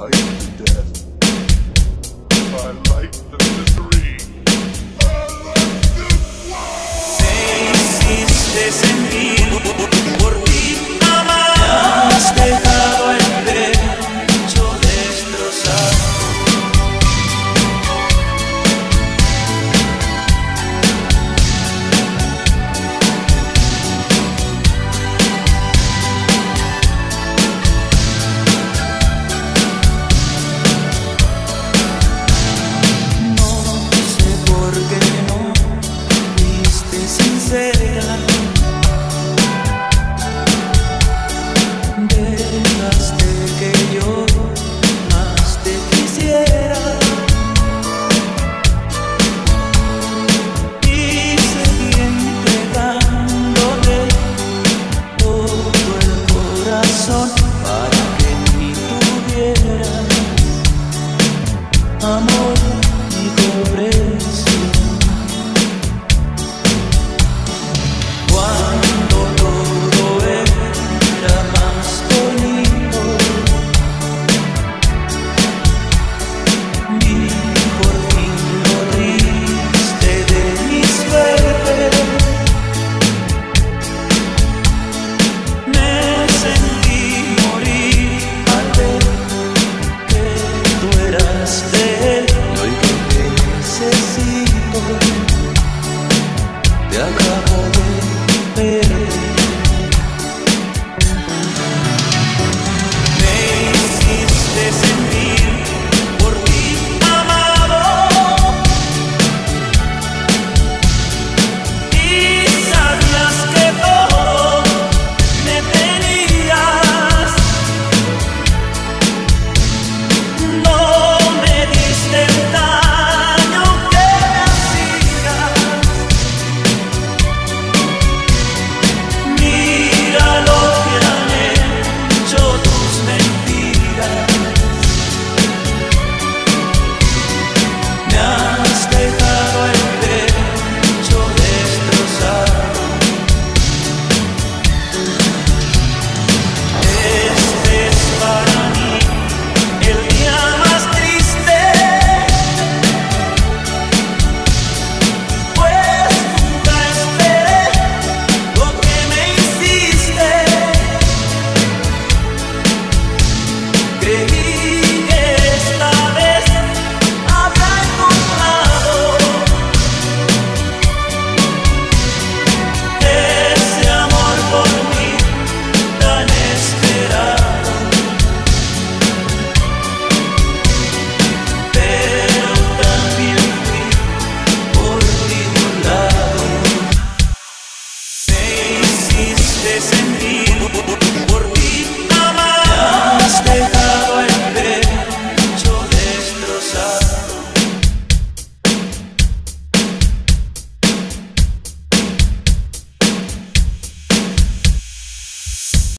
like the death. I like the misery. razón para que en mí tuvieras amor. Yaka olur